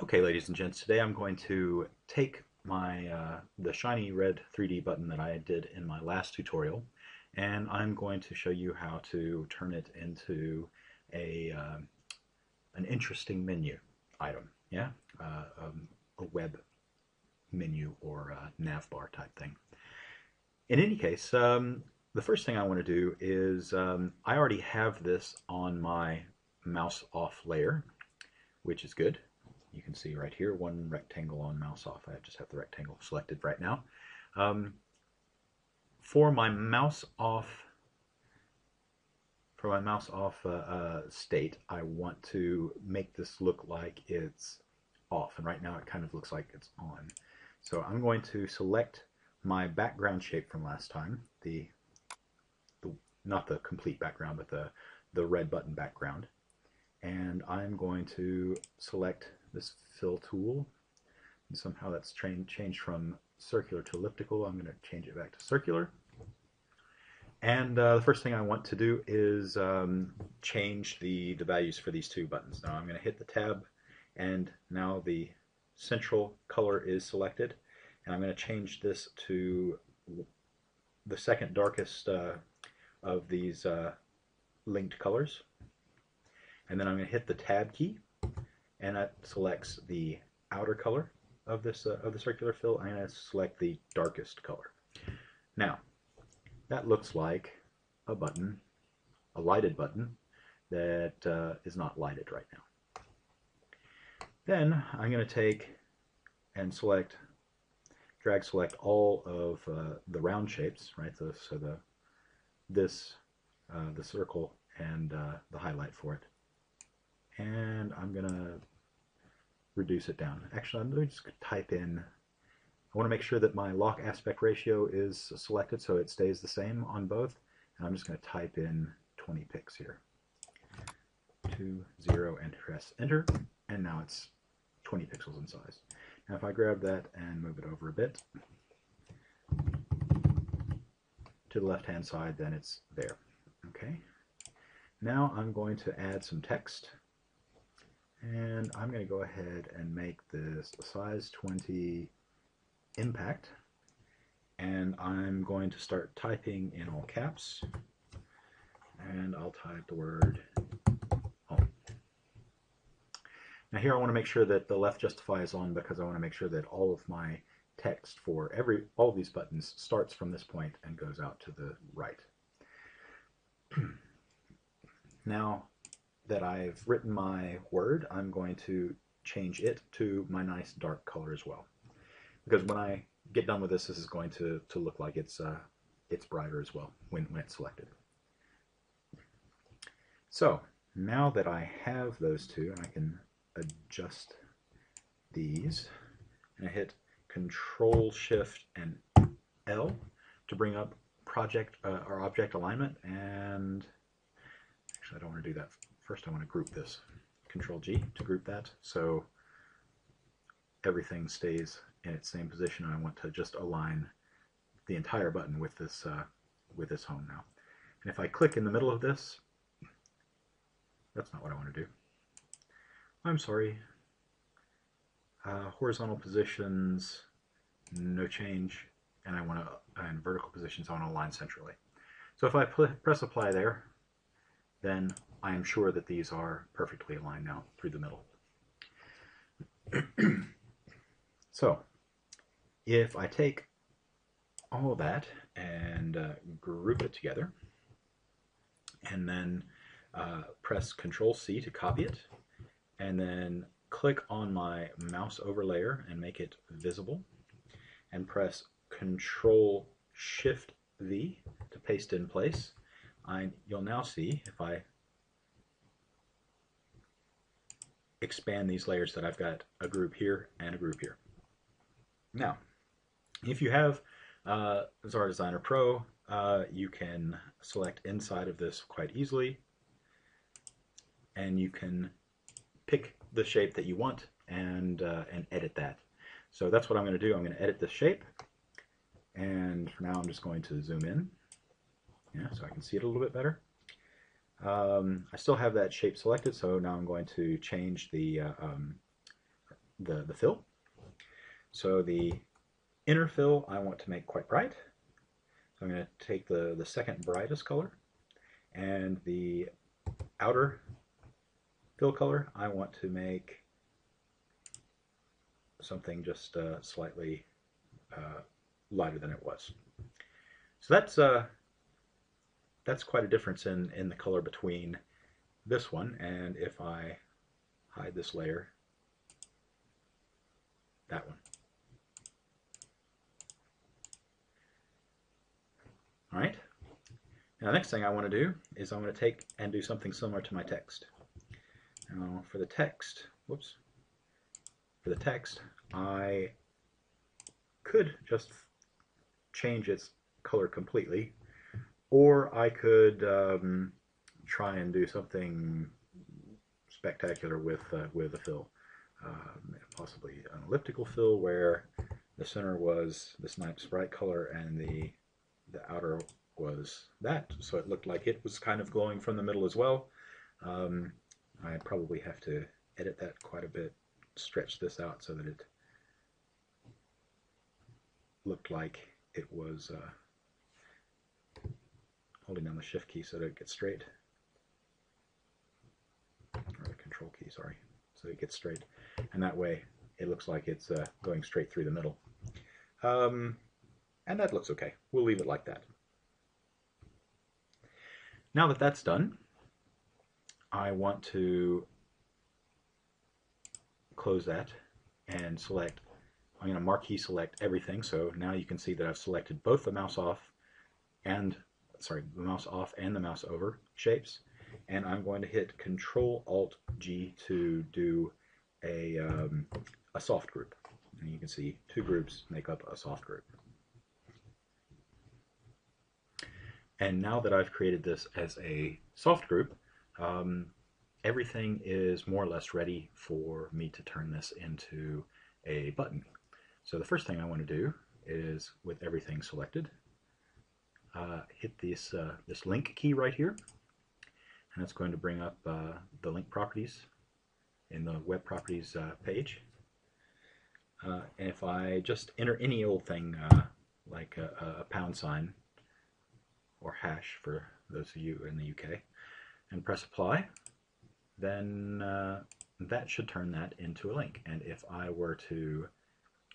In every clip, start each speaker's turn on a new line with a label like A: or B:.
A: Okay, ladies and gents, today I'm going to take my uh, the shiny red 3D button that I did in my last tutorial and I'm going to show you how to turn it into a uh, an interesting menu item, yeah, uh, um, a web menu or nav bar type thing. In any case, um, the first thing I want to do is um, I already have this on my mouse off layer, which is good you can see right here one rectangle on mouse off. I just have the rectangle selected right now. Um, for my mouse off for my mouse off uh, uh, state, I want to make this look like it's off, and right now it kind of looks like it's on. So I'm going to select my background shape from last time, the, the not the complete background, but the, the red button background, and I'm going to select this fill tool. And somehow that's changed from circular to elliptical. I'm going to change it back to circular. And uh, the first thing I want to do is um, change the, the values for these two buttons. Now I'm going to hit the tab and now the central color is selected. And I'm going to change this to the second darkest uh, of these uh, linked colors. And then I'm going to hit the tab key and that selects the outer color of this uh, of the circular fill. I'm going to select the darkest color. Now, that looks like a button, a lighted button that uh, is not lighted right now. Then I'm going to take and select, drag select all of uh, the round shapes, right? So, so the this, uh, the circle, and uh, the highlight for it and I'm gonna reduce it down. Actually, I'm gonna just type in, I wanna make sure that my lock aspect ratio is selected so it stays the same on both, and I'm just gonna type in 20 pix here. 2, 0, and press enter, and now it's 20 pixels in size. Now if I grab that and move it over a bit, to the left hand side, then it's there. Okay. Now I'm going to add some text and I'm going to go ahead and make this a size 20 impact. And I'm going to start typing in all caps. And I'll type the word home. Now here I want to make sure that the left justify is on because I want to make sure that all of my text for every all of these buttons starts from this point and goes out to the right. now that I've written my word, I'm going to change it to my nice dark color as well. Because when I get done with this, this is going to, to look like it's, uh, it's brighter as well when, when it's selected. So now that I have those two, I can adjust these. And I hit Control Shift and L to bring up project uh, or object alignment. And actually, I don't want to do that first I want to group this. Control G to group that so everything stays in its same position. I want to just align the entire button with this uh, with this home now. And if I click in the middle of this, that's not what I want to do. I'm sorry. Uh, horizontal positions, no change, and I want to, and vertical positions, I want to align centrally. So if I press apply there, then I am sure that these are perfectly aligned now through the middle. so, if I take all that and uh, group it together, and then uh, press Control C to copy it, and then click on my mouse over layer and make it visible, and press Control Shift V to paste in place, I, you'll now see if I expand these layers that I've got a group here and a group here. Now, if you have uh, Xara Designer Pro, uh, you can select inside of this quite easily and you can pick the shape that you want and, uh, and edit that. So that's what I'm going to do. I'm going to edit this shape and for now I'm just going to zoom in yeah, so I can see it a little bit better. Um, I still have that shape selected, so now I'm going to change the uh, um, the, the fill. So the inner fill I want to make quite bright. So I'm going to take the, the second brightest color and the outer fill color I want to make something just uh, slightly uh, lighter than it was. So that's uh, that's quite a difference in, in the color between this one and if I hide this layer, that one. All right. Now, the next thing I want to do is I'm going to take and do something similar to my text. Now, for the text, whoops, for the text, I could just change its color completely, or I could um, try and do something spectacular with uh, with a fill, um, possibly an elliptical fill where the center was this nice bright color and the the outer was that, so it looked like it was kind of glowing from the middle as well. Um, I probably have to edit that quite a bit, stretch this out so that it looked like it was uh, holding down the shift key so that it gets straight, or the control key, sorry, so it gets straight, and that way it looks like it's uh, going straight through the middle. Um, and that looks okay. We'll leave it like that. Now that that's done, I want to close that and select, I'm going to marquee select everything. So now you can see that I've selected both the mouse off and, sorry, the mouse off and the mouse over shapes. And I'm going to hit Control Alt G to do a, um, a soft group. And you can see two groups make up a soft group. And now that I've created this as a soft group, um, everything is more or less ready for me to turn this into a button. So the first thing I want to do is, with everything selected, uh, hit this, uh, this link key right here, and it's going to bring up uh, the link properties in the web properties uh, page. Uh, and if I just enter any old thing, uh, like a, a pound sign, or hash for those of you in the UK, and press apply, then that should turn that into a link. And if I were to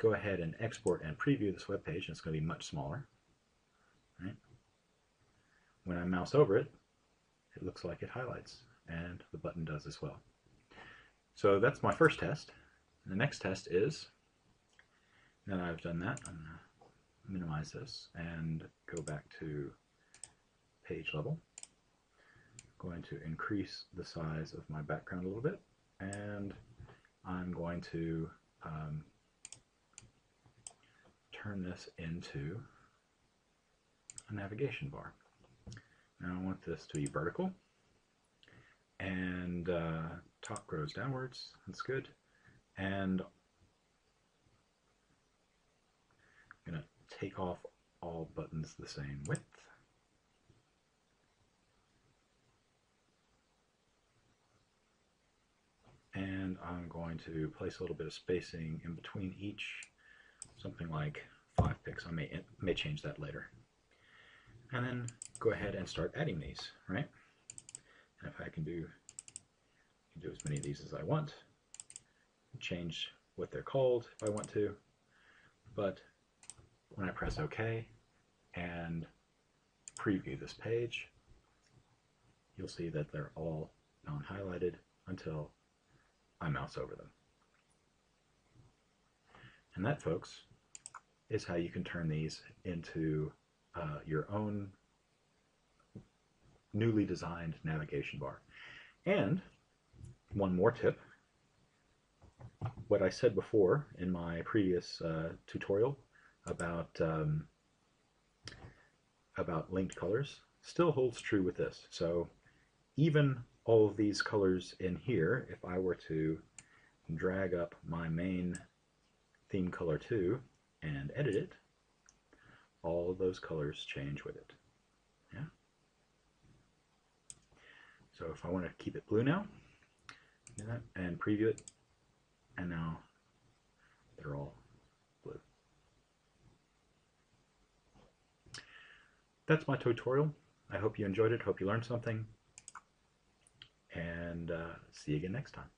A: go ahead and export and preview this web page, it's going to be much smaller. Right? When I mouse over it, it looks like it highlights, and the button does as well. So that's my first test. The next test is, now that I've done that, I'm going to minimize this and go back to page level. I'm going to increase the size of my background a little bit and I'm going to um, turn this into a navigation bar. Now I want this to be vertical and uh, top grows downwards, that's good. And I'm going to take off all buttons the same width. and I'm going to place a little bit of spacing in between each, something like 5 pixels. I may, may change that later. And then go ahead and start adding these, right? And if I can do, can do as many of these as I want, change what they're called if I want to, but when I press OK and preview this page, you'll see that they're all non-highlighted until I mouse over them. And that, folks, is how you can turn these into uh, your own newly designed navigation bar. And one more tip. What I said before in my previous uh, tutorial about um, about linked colors still holds true with this. So even all of these colors in here, if I were to drag up my main theme color 2 and edit it, all of those colors change with it. Yeah. So if I want to keep it blue now, and preview it, and now they're all blue. That's my tutorial. I hope you enjoyed it. Hope you learned something. And uh, see you again next time.